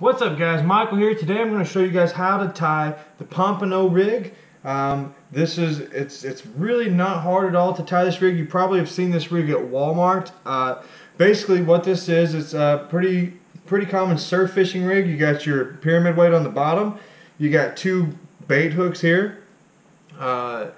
What's up guys, Michael here. Today I'm going to show you guys how to tie the Pompano rig. Um, this is, it's it's really not hard at all to tie this rig. You probably have seen this rig at Walmart. Uh, basically what this is, it's a pretty, pretty common surf fishing rig. You got your pyramid weight on the bottom. You got two bait hooks here. Uh,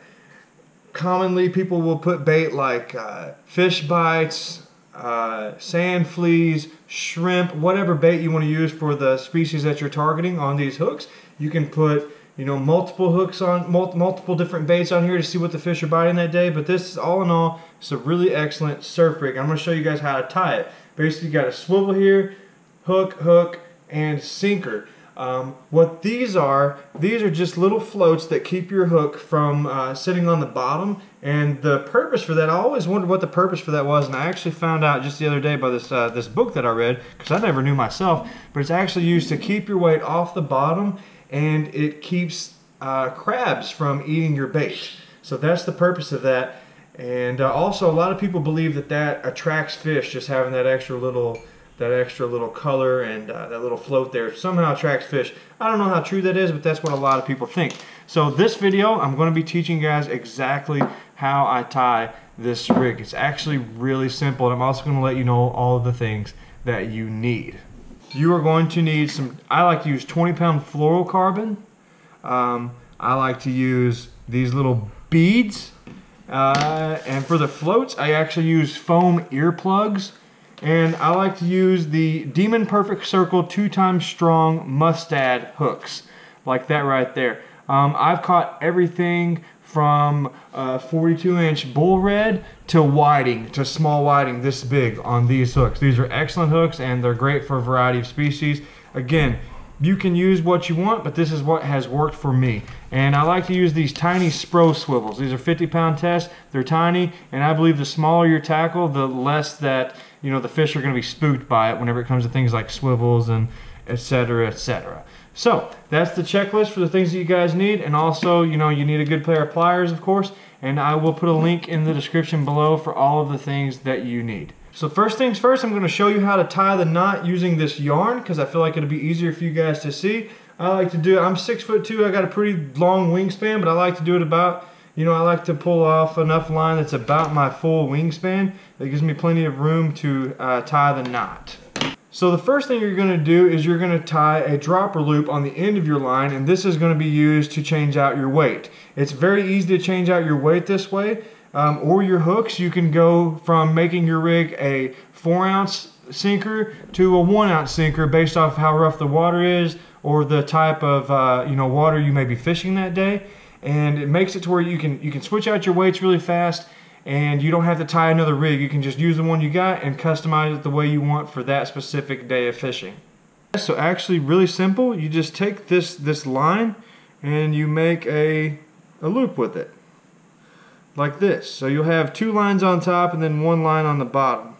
commonly people will put bait like uh, fish bites, uh, sand fleas, shrimp, whatever bait you want to use for the species that you're targeting on these hooks. You can put you know multiple hooks on multiple different baits on here to see what the fish are biting that day. But this is all in all, it's a really excellent surf rig. I'm going to show you guys how to tie it. Basically, you got a swivel here, hook, hook, and sinker. Um, what these are, these are just little floats that keep your hook from uh, sitting on the bottom. And the purpose for that, I always wondered what the purpose for that was, and I actually found out just the other day by this uh, this book that I read, because I never knew myself. But it's actually used to keep your weight off the bottom, and it keeps uh, crabs from eating your bait. So that's the purpose of that. And uh, also, a lot of people believe that that attracts fish, just having that extra little that extra little color and uh, that little float there somehow attracts fish. I don't know how true that is, but that's what a lot of people think. So this video, I'm going to be teaching you guys exactly how I tie this rig. It's actually really simple, and I'm also going to let you know all of the things that you need. You are going to need some, I like to use 20 pound fluorocarbon. Um, I like to use these little beads. Uh, and for the floats, I actually use foam earplugs. And I like to use the Demon Perfect Circle two times strong mustad hooks, like that right there. Um, I've caught everything from uh, 42 inch bull red to whiting, to small whiting this big on these hooks. These are excellent hooks and they're great for a variety of species. Again, you can use what you want, but this is what has worked for me. And I like to use these tiny Spro swivels. These are 50 pound tests. They're tiny, and I believe the smaller your tackle, the less that you know the fish are going to be spooked by it whenever it comes to things like swivels and etc etc so that's the checklist for the things that you guys need and also you know you need a good pair of pliers of course and I will put a link in the description below for all of the things that you need. So first things first I'm going to show you how to tie the knot using this yarn because I feel like it'll be easier for you guys to see. I like to do it I'm six foot two I got a pretty long wingspan but I like to do it about you know, I like to pull off enough line that's about my full wingspan. That gives me plenty of room to uh, tie the knot. So the first thing you're gonna do is you're gonna tie a dropper loop on the end of your line and this is gonna be used to change out your weight. It's very easy to change out your weight this way um, or your hooks. You can go from making your rig a four ounce sinker to a one ounce sinker based off how rough the water is or the type of uh, you know water you may be fishing that day and it makes it to where you can you can switch out your weights really fast and you don't have to tie another rig. You can just use the one you got and customize it the way you want for that specific day of fishing. So actually really simple. You just take this this line and you make a, a loop with it like this. So you'll have two lines on top and then one line on the bottom.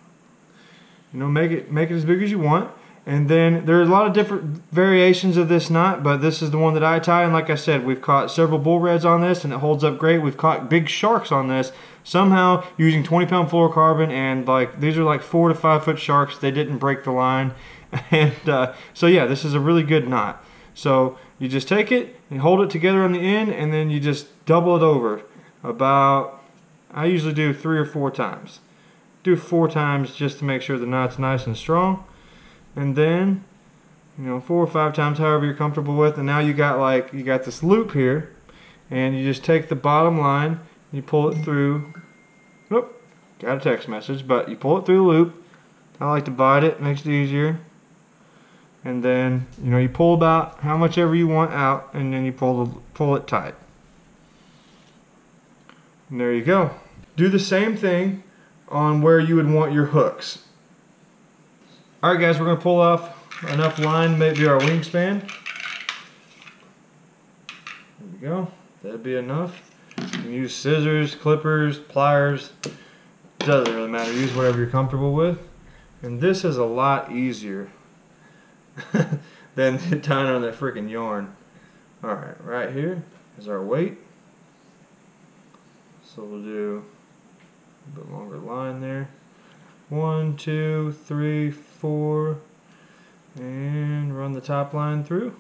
You know, make it make it as big as you want. And then there's a lot of different variations of this knot, but this is the one that I tie. And like I said, we've caught several bull reds on this and it holds up great. We've caught big sharks on this somehow using 20 pound fluorocarbon and like these are like four to five foot sharks. They didn't break the line. And uh, so yeah, this is a really good knot. So you just take it and hold it together on the end and then you just double it over about, I usually do three or four times. Do four times just to make sure the knot's nice and strong and then you know four or five times however you're comfortable with and now you got like you got this loop here and you just take the bottom line and you pull it through Oop, got a text message but you pull it through the loop. I like to bite it makes it easier. And then you know you pull about how much ever you want out and then you pull the pull it tight. And there you go. Do the same thing on where you would want your hooks Alright guys, we're to pull off enough line, maybe our wingspan. There we go. That'd be enough. You can use scissors, clippers, pliers. Doesn't really matter. Use whatever you're comfortable with. And this is a lot easier than tying on that freaking yarn. Alright, right here is our weight. So we'll do a bit longer line there. One, two, three, four, and run the top line through.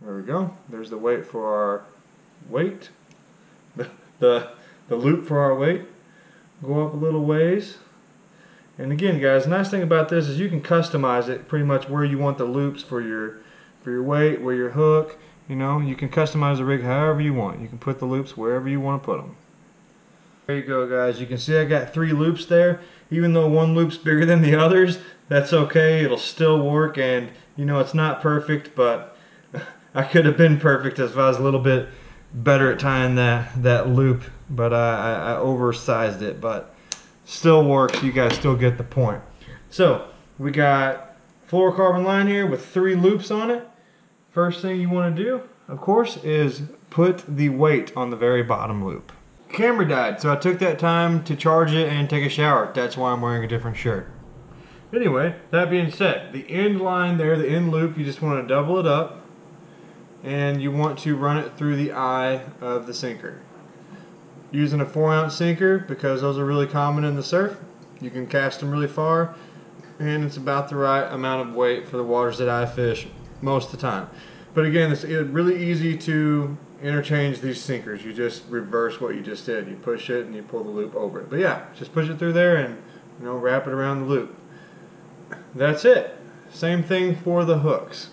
There we go. There's the weight for our weight. The, the, the loop for our weight. Go up a little ways. And again, guys, nice thing about this is you can customize it pretty much where you want the loops for your for your weight, where your hook. You know, you can customize the rig however you want. You can put the loops wherever you want to put them. There you go, guys. You can see I got three loops there. Even though one loop's bigger than the others, that's okay. It'll still work, and you know it's not perfect, but I could have been perfect if I was a little bit better at tying that that loop, but I, I, I oversized it. But still works. You guys still get the point. So we got fluorocarbon line here with three loops on it. First thing you want to do, of course, is put the weight on the very bottom loop. Camera died, so I took that time to charge it and take a shower. That's why I'm wearing a different shirt. Anyway, that being said, the end line there, the end loop, you just want to double it up and you want to run it through the eye of the sinker using a four ounce sinker because those are really common in the surf. You can cast them really far and it's about the right amount of weight for the waters that I fish most of the time. But again, it's really easy to interchange these sinkers. You just reverse what you just did. You push it and you pull the loop over it. But yeah, just push it through there and you know wrap it around the loop. That's it. Same thing for the hooks.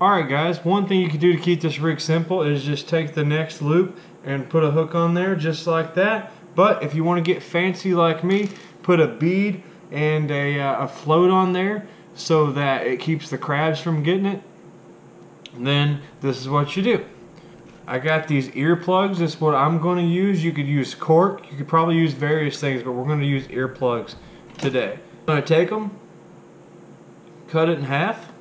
Alright guys, one thing you can do to keep this rig simple is just take the next loop and put a hook on there just like that. But if you want to get fancy like me, put a bead and a, uh, a float on there so that it keeps the crabs from getting it. Then this is what you do. I got these earplugs. This is what I'm going to use. You could use cork. You could probably use various things, but we're going to use earplugs today. I'm going to take them, cut it in half,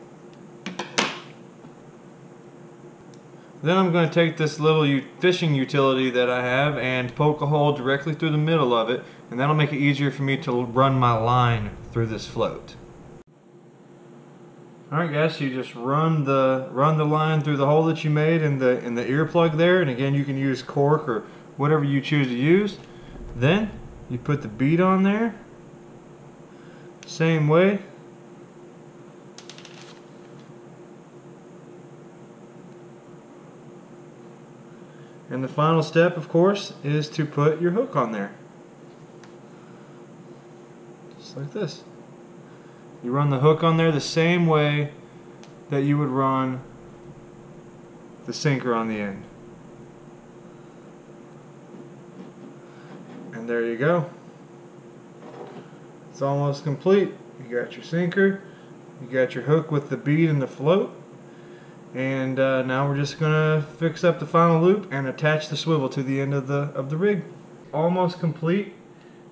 Then I'm going to take this little fishing utility that I have and poke a hole directly through the middle of it and that'll make it easier for me to run my line through this float. Alright guys, so you just run the run the line through the hole that you made in the in the earplug there and again you can use cork or whatever you choose to use. Then you put the bead on there. Same way. And the final step, of course, is to put your hook on there. Just like this. You run the hook on there the same way that you would run the sinker on the end. And there you go. It's almost complete. You got your sinker, you got your hook with the bead and the float, and uh, now we're just gonna fix up the final loop and attach the swivel to the end of the of the rig almost complete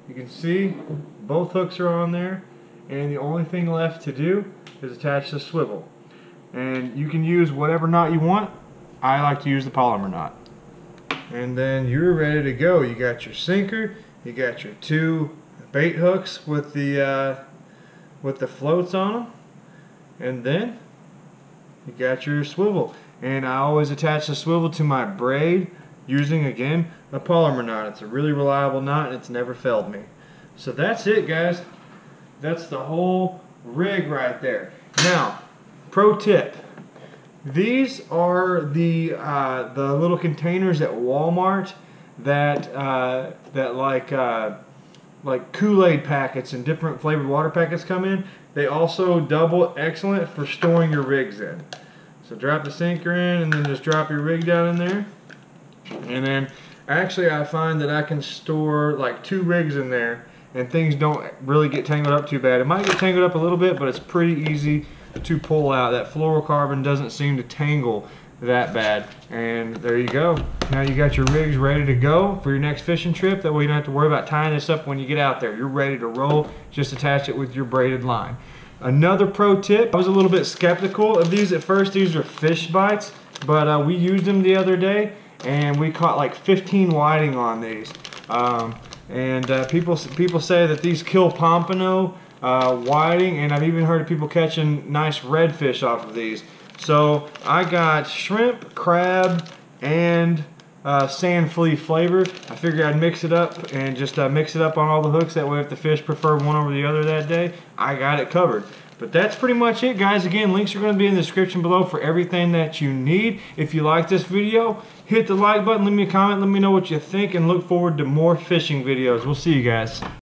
you can see both hooks are on there and the only thing left to do is attach the swivel and you can use whatever knot you want I like to use the Palomar knot and then you're ready to go you got your sinker you got your two bait hooks with the uh, with the floats on them and then you got your swivel. And I always attach the swivel to my braid using, again, a Palomar knot. It's a really reliable knot and it's never failed me. So that's it, guys. That's the whole rig right there. Now, pro tip. These are the uh, the little containers at Walmart that uh, that like uh, like Kool-Aid packets and different flavored water packets come in. They also double excellent for storing your rigs in. So drop the sinker in and then just drop your rig down in there. And then actually I find that I can store like two rigs in there and things don't really get tangled up too bad. It might get tangled up a little bit, but it's pretty easy to pull out. That fluorocarbon doesn't seem to tangle that bad. And there you go. Now you got your rigs ready to go for your next fishing trip. That way you don't have to worry about tying this up when you get out there. You're ready to roll. Just attach it with your braided line. Another pro tip, I was a little bit skeptical of these at first. These are fish bites, but uh, we used them the other day and we caught like 15 whiting on these. Um, and uh, people people say that these kill pompano, uh, whiting, and I've even heard of people catching nice redfish off of these. So I got shrimp, crab, and uh, sand flea flavor. I figured I'd mix it up and just uh, mix it up on all the hooks. That way if the fish prefer one over the other that day, I got it covered. But that's pretty much it, guys. Again, links are going to be in the description below for everything that you need. If you like this video, hit the like button, leave me a comment, let me know what you think, and look forward to more fishing videos. We'll see you guys.